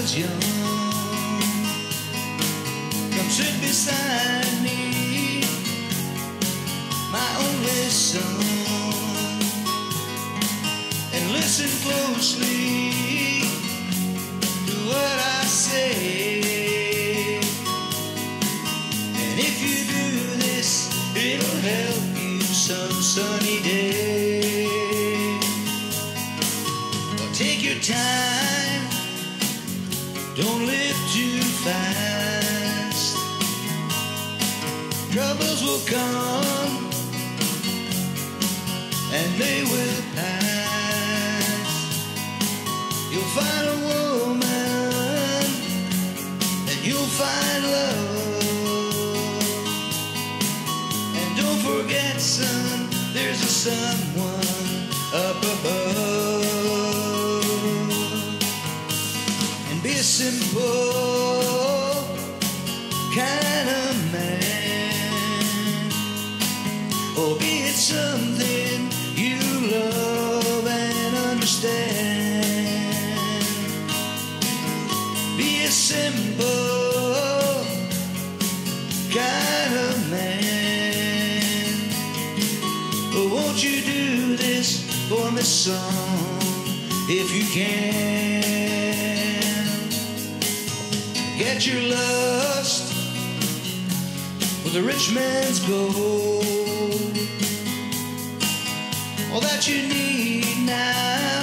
was young. Come sit beside me, my only son, and listen closely to what I say. And if you do this, it'll help you some sunny day. Well, take your time, don't live too fast. Troubles will come and they will pass. You'll find a woman and you'll find love. And don't forget, son, there's a someone up above. A simple kind of man. Oh, or be it something you love and understand. Be a simple kind of man. Oh, won't you do this for me, son, if you can? Get your lust with a rich man's gold. All that you need now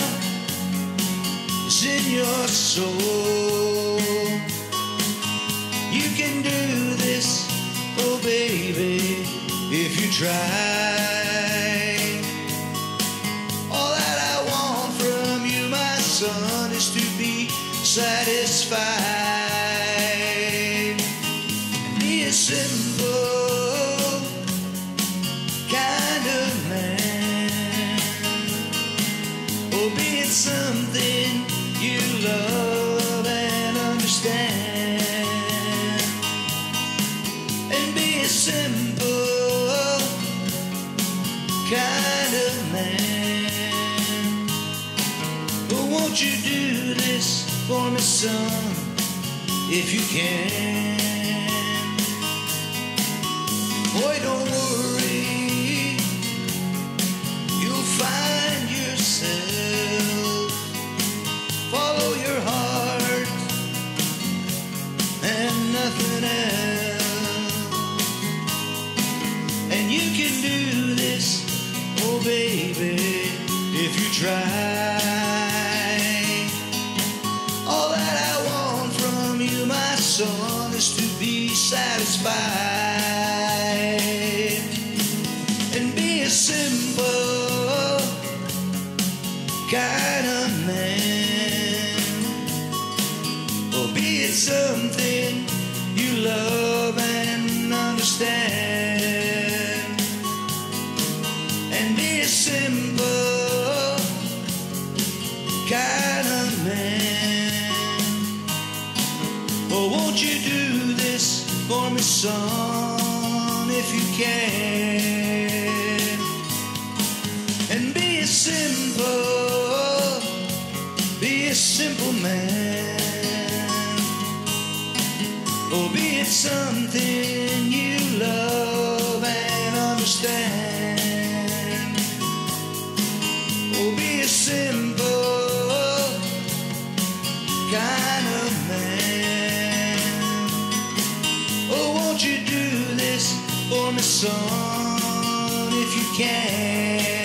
is in your soul. You can do this, oh baby, if you try. All Simple kind of man. Be something you love and understand. And be a simple kind of man. But won't you do this for me, son, if you can? Boy, don't worry, you'll find yourself. Follow your heart and nothing else. And you can do this, oh baby, if you try. Be a simple kind of man. Or be it something you love and understand. And be a simple kind of man. Oh, won't you do this for me, son, if you can? Simple, be a simple man. Or be it something you love and understand. Or be a simple kind of man. Oh, won't you do this for me, son, if you can?